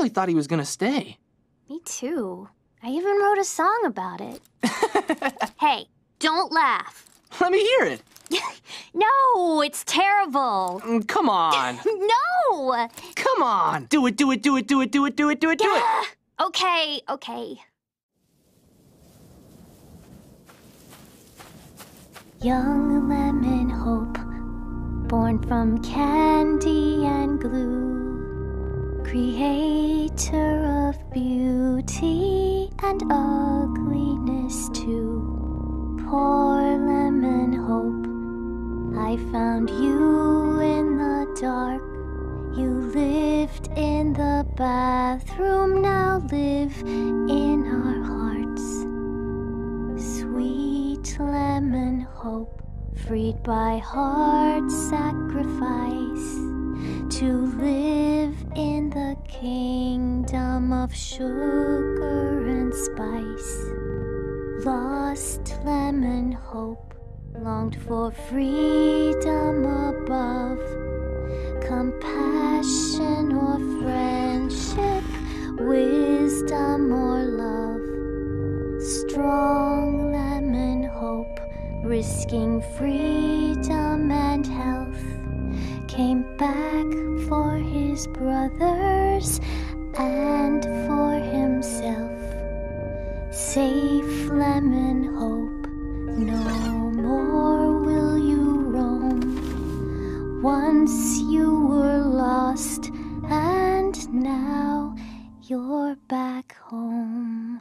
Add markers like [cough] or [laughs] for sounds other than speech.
really thought he was gonna stay. Me too. I even wrote a song about it. [laughs] hey, don't laugh. Let me hear it. [laughs] no, it's terrible. Mm, Come on. [laughs] no! Come on. Do it, do it, do it, do it, do it, do it, do it, do it. Okay, okay. Young lemon hope, born from candy and glue, creator of beauty and ugliness too. Poor lemon hope, I found you in the dark. You lived in the bathroom, now live in our hearts. Sweet lemon hope, freed by hard sacrifice, to live in the kingdom of sugar and spice. Lost lemon hope, longed for freedom above compassion or friendship, wisdom or love. Strong lemon hope, risking freedom and health, came back his brothers and for himself. Safe lemon hope, no more will you roam. Once you were lost, and now you're back home.